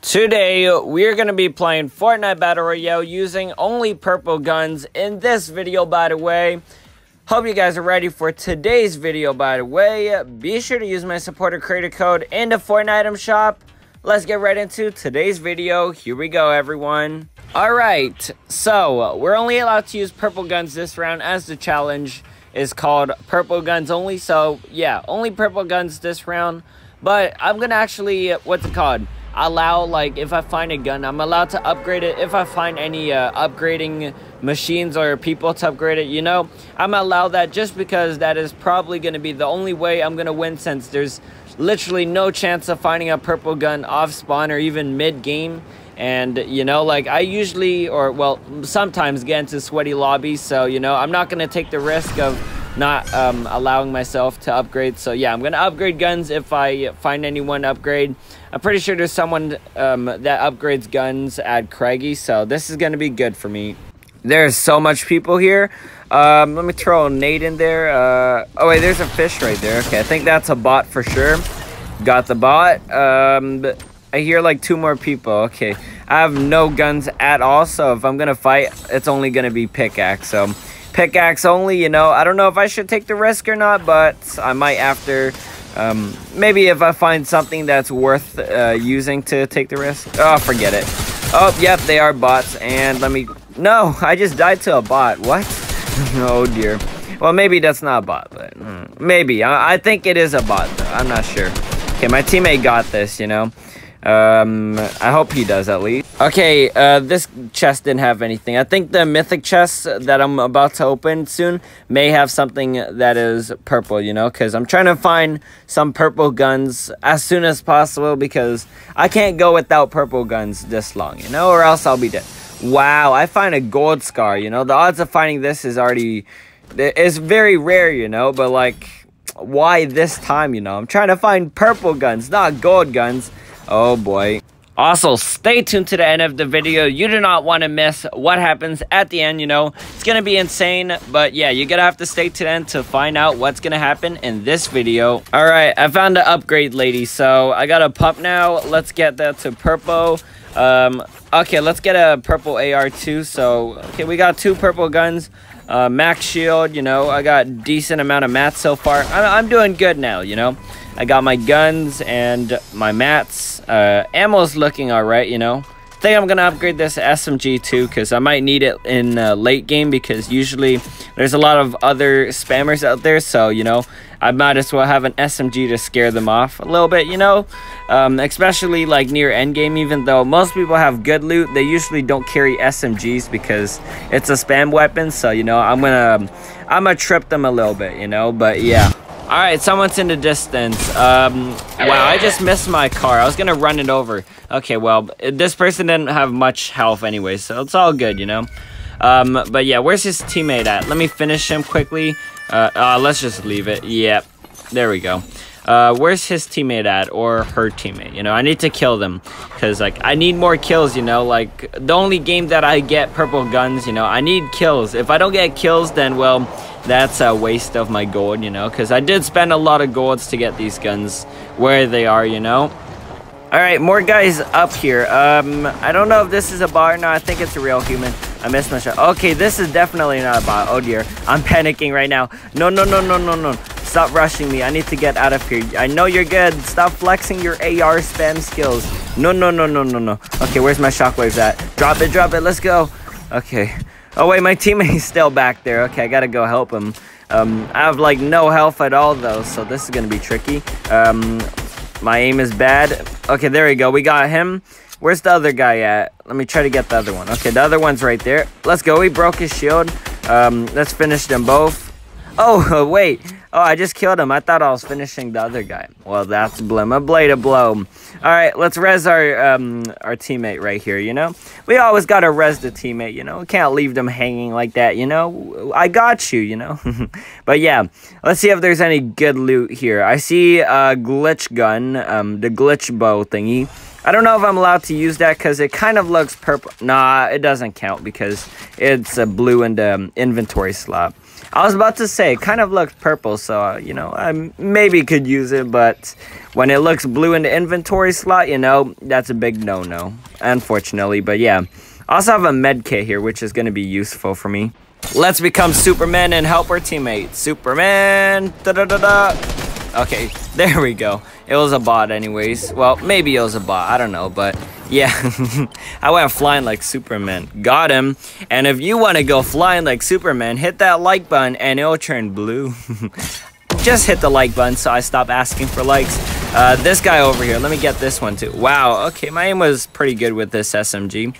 Today, we're going to be playing Fortnite Battle Royale using only purple guns in this video, by the way. Hope you guys are ready for today's video, by the way. Be sure to use my supporter creator code in the Fortnite item shop. Let's get right into today's video. Here we go, everyone. Alright, so we're only allowed to use purple guns this round as the challenge is called purple guns only. So, yeah, only purple guns this round. But I'm going to actually, what's it called? Allow like if I find a gun, I'm allowed to upgrade it. If I find any uh, upgrading machines or people to upgrade it, you know, I'm allowed that just because that is probably going to be the only way I'm going to win since there's literally no chance of finding a purple gun off spawn or even mid game. And, you know, like I usually, or well, sometimes get into sweaty lobbies. So, you know, I'm not going to take the risk of not um, allowing myself to upgrade. So yeah, I'm gonna upgrade guns if I find anyone upgrade. I'm pretty sure there's someone um, that upgrades guns at Craggy, so this is gonna be good for me. There's so much people here. Um, let me throw a nade in there. Uh, oh wait, there's a fish right there. Okay, I think that's a bot for sure. Got the bot. Um, I hear like two more people. Okay, I have no guns at all, so if I'm gonna fight, it's only gonna be pickaxe. So pickaxe only, you know. I don't know if I should take the risk or not, but I might after. Um, maybe if I find something that's worth uh, using to take the risk. Oh, forget it. Oh, yep, they are bots. And let me... No, I just died to a bot. What? oh, dear. Well, maybe that's not a bot, but hmm, maybe. I, I think it is a bot, though. I'm not sure. Okay, my teammate got this, you know. Um, I hope he does at least. Okay, uh, this chest didn't have anything. I think the mythic chest that I'm about to open soon may have something that is purple, you know, because I'm trying to find some purple guns as soon as possible because I can't go without purple guns this long, you know, or else I'll be dead. Wow, I find a gold scar, you know, the odds of finding this is already, it's very rare, you know, but like, why this time, you know? I'm trying to find purple guns, not gold guns. Oh boy. Also, stay tuned to the end of the video. You do not want to miss what happens at the end, you know. It's going to be insane, but yeah, you're going to have to stay to the end to find out what's going to happen in this video. All right, I found the upgrade lady, so I got a pump now. Let's get that to purple. Um, okay, let's get a purple AR too. So, okay, we got two purple guns. Uh, max shield, you know, I got decent amount of mats so far. I'm, I'm doing good now, you know. I got my guns and my mats. Uh, ammo's looking alright, you know. Think I'm going to upgrade this SMG too because I might need it in uh, late game because usually there's a lot of other spammers out there. So, you know, I might as well have an SMG to scare them off a little bit, you know. Um, especially like near end game, even though most people have good loot, they usually don't carry SMGs because it's a spam weapon. So, you know, I'm going to, I'm going to trip them a little bit, you know, but yeah. All right, someone's in the distance. Um, wow, I just missed my car. I was gonna run it over. Okay, well, this person didn't have much health anyway, so it's all good, you know? Um, but yeah, where's his teammate at? Let me finish him quickly. Uh, uh, let's just leave it. Yep, there we go. Uh, where's his teammate at or her teammate? You know, I need to kill them because like I need more kills. You know, like the only game that I get purple guns. You know, I need kills. If I don't get kills, then well, that's a waste of my gold, you know, because I did spend a lot of golds to get these guns where they are, you know. All right, more guys up here. Um, I don't know if this is a bot not. I think it's a real human. I missed my shot. Okay, this is definitely not a bot. Oh dear, I'm panicking right now. No, no, no, no, no, no. Stop rushing me. I need to get out of here. I know you're good. Stop flexing your AR spam skills. No, no, no, no, no, no. Okay, where's my shockwaves at? Drop it, drop it. Let's go. Okay. Oh, wait, my teammate's still back there. Okay, I gotta go help him. Um, I have, like, no health at all, though, so this is gonna be tricky. Um, my aim is bad. Okay, there we go. We got him. Where's the other guy at? Let me try to get the other one. Okay, the other one's right there. Let's go. He broke his shield. Um, let's finish them both. Oh, wait. Oh, I just killed him. I thought I was finishing the other guy. Well, that's blim. A blade of blow. All right, let's res our um our teammate right here, you know? We always got to res the teammate, you know? We can't leave them hanging like that, you know? I got you, you know? but yeah, let's see if there's any good loot here. I see a glitch gun, um, the glitch bow thingy. I don't know if I'm allowed to use that because it kind of looks purple. Nah, it doesn't count because it's a blue in the um, inventory slot. I was about to say, kind of looks purple, so, uh, you know, I maybe could use it, but when it looks blue in the inventory slot, you know, that's a big no-no, unfortunately. But yeah, I also have a med kit here, which is going to be useful for me. Let's become Superman and help our teammate. Superman! Da -da -da -da. Okay, there we go. It was a bot anyways. Well, maybe it was a bot. I don't know, but yeah. I went flying like Superman. Got him. And if you want to go flying like Superman, hit that like button and it'll turn blue. Just hit the like button so I stop asking for likes. Uh, this guy over here, let me get this one too. Wow, okay, my aim was pretty good with this SMG.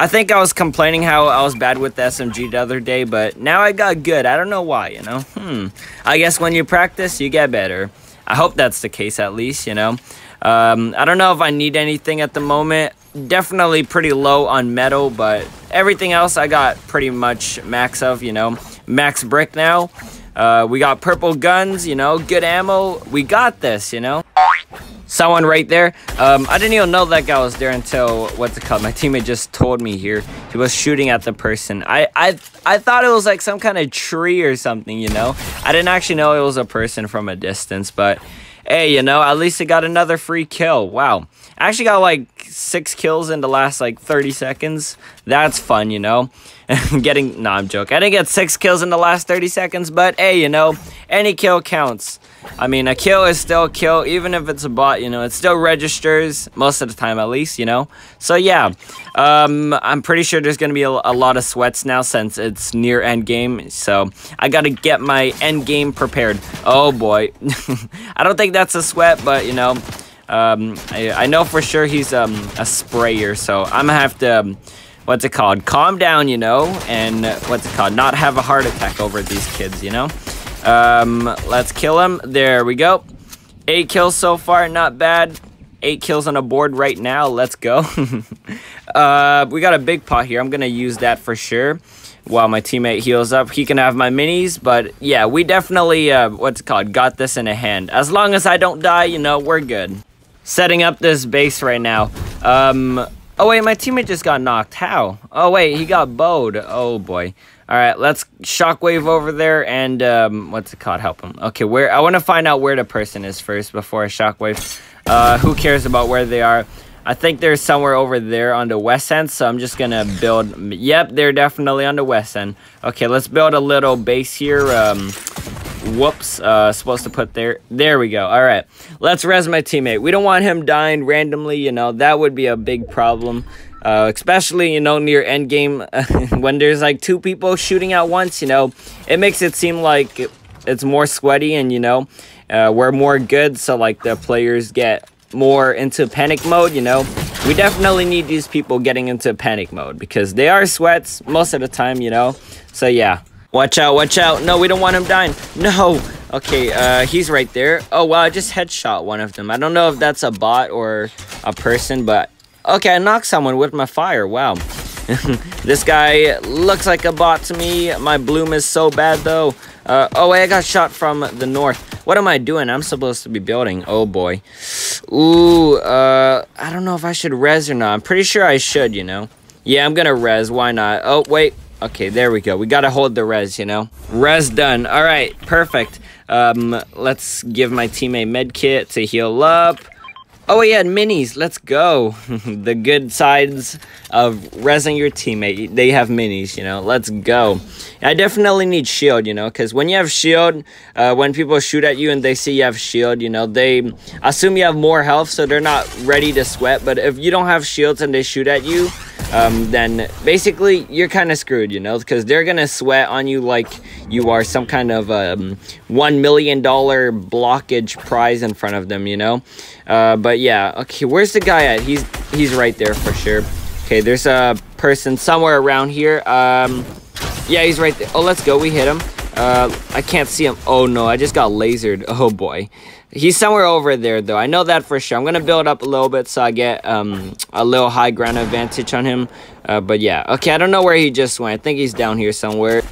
I think I was complaining how I was bad with the SMG the other day, but now I got good. I don't know why, you know? Hmm. I guess when you practice, you get better. I hope that's the case at least, you know? Um, I don't know if I need anything at the moment. Definitely pretty low on metal, but everything else I got pretty much max of, you know? Max brick now. Uh, we got purple guns, you know, good ammo. We got this, you know? Someone right there. Um, I didn't even know that guy was there until, what's it called? My teammate just told me here. He was shooting at the person. I, I, I thought it was like some kind of tree or something, you know? I didn't actually know it was a person from a distance, but hey, you know, at least I got another free kill. Wow. I actually got like six kills in the last like 30 seconds. That's fun, you know? Getting, no, I'm joking. I didn't get six kills in the last 30 seconds, but hey, you know, any kill counts. I mean, a kill is still a kill, even if it's a bot, you know, it still registers, most of the time at least, you know? So yeah, um, I'm pretty sure there's to be a, a, lot of sweats now since it's near end game, so I got to get my end game prepared. Oh boy, I don't think that's a sweat, but you know, um, I, I, know for sure he's um, a sprayer, so I'm to have to... Um, what's it called? Calm down, you know, and what's it called? Not have a heart attack over these kids, you know? Um, let's kill him. There we go. Eight kills so far, not bad. Eight kills on a board right now. Let's go. uh, we got a big pot here. I'm going to use that for sure while my teammate heals up. He can have my minis, but yeah, we definitely, uh, what's called, got this in a hand. As long as I don't die, you know, we're good. Setting up this base right now. Um, oh wait, my teammate just got knocked. How? Oh wait, he got bowed. Oh boy. All right, let's shockwave over there and um, what's it called? Help him. Okay, where I want to find out where the person is first before I shockwave. Uh, who cares about where they are? I think they're somewhere over there on the west end, so I'm just gonna build. Yep, they're definitely on the west end. Okay, let's build a little base here. Um, whoops, uh, supposed to put there. There we go. All right, let's res my teammate. We don't want him dying randomly. You know that would be a big problem. Uh, especially you know near end game when there's like two people shooting at once you know it makes it seem like it's more sweaty and you know uh, we're more good so like the players get more into panic mode you know? We definitely need these people getting into panic mode because they are sweats most of the time you know? So yeah. Watch out watch out. No we don't want him dying. No. Okay uh he's right there. Oh wow i just headshot one of them. I don't know if that's a bot or a person but Okay, I knocked someone with my fire. Wow. this guy looks like a bot to me. My bloom is so bad, though. Uh, oh, I got shot from the north. What am I doing? I'm supposed to be building. Oh, boy. Ooh, uh, I don't know if I should res or not. I'm pretty sure I should, you know. Yeah, I'm gonna res. Why not? Oh, wait. Okay, there we go. We gotta hold the res, you know. Res done. All right, perfect. Um, let's give my team a med kit to heal up. Oh yeah, minis. Let's go. the good sides of resing your teammate. They have minis, you know. Let's go. I definitely need shield, you know, because when you have shield, uh, when people shoot at you and they see you have shield, you know, they assume you have more health, so they're not ready to sweat. But if you don't have shields and they shoot at you, um, then basically you're kind of screwed, you know, because they're gonna sweat on you like you are some kind of um, one million dollar blockage prize in front of them, you know. Uh, but yeah, okay, where's the guy at? He's he's right there for sure. Okay, there's a person somewhere around here. Um, yeah, he's right there. Oh, let's go. We hit him. Uh, I can't see him. Oh no, I just got lasered. Oh boy. He's somewhere over there, though. I know that for sure. I'm going to build up a little bit so I get um, a little high ground advantage on him. Uh, but yeah. Okay, I don't know where he just went. I think he's down here somewhere.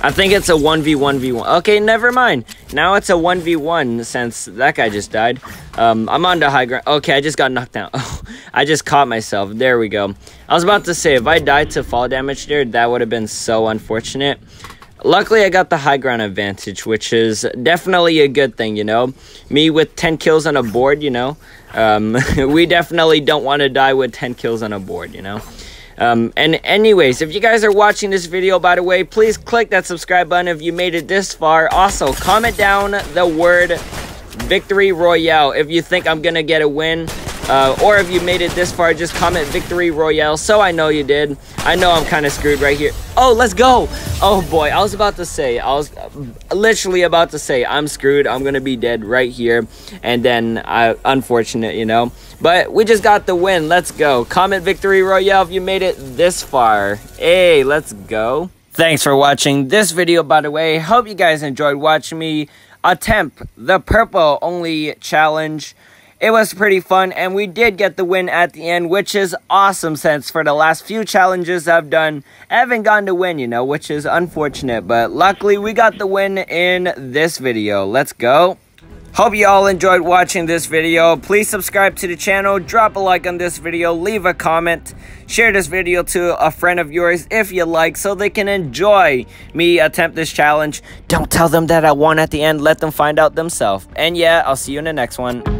I think it's a 1v1v1. Okay, never mind. Now it's a 1v1 since that guy just died. Um, I'm on the high ground. Okay, I just got knocked down. I just caught myself. There we go. I was about to say, if I died to fall damage there, that would have been so unfortunate. Luckily, I got the high ground advantage, which is definitely a good thing, you know? Me with 10 kills on a board, you know? Um, we definitely don't want to die with 10 kills on a board, you know? Um, and anyways, if you guys are watching this video, by the way, please click that subscribe button if you made it this far. Also, comment down the word Victory Royale if you think I'm going to get a win. Uh, or if you made it this far, just comment Victory Royale so I know you did. I know I'm kind of screwed right here. Oh, let's go. Oh boy, I was about to say, I was literally about to say, I'm screwed. I'm going to be dead right here. And then, I, unfortunate, you know. But we just got the win. Let's go. Comment Victory Royale if you made it this far. Hey, let's go. Thanks for watching this video, by the way. Hope you guys enjoyed watching me attempt the purple only challenge. It was pretty fun, and we did get the win at the end, which is awesome since for the last few challenges I've done, I haven't gotten to win, you know, which is unfortunate. But luckily, we got the win in this video. Let's go. Hope you all enjoyed watching this video. Please subscribe to the channel, drop a like on this video, leave a comment, share this video to a friend of yours if you like so they can enjoy me attempt this challenge. Don't tell them that I won at the end, let them find out themselves. And yeah, I'll see you in the next one.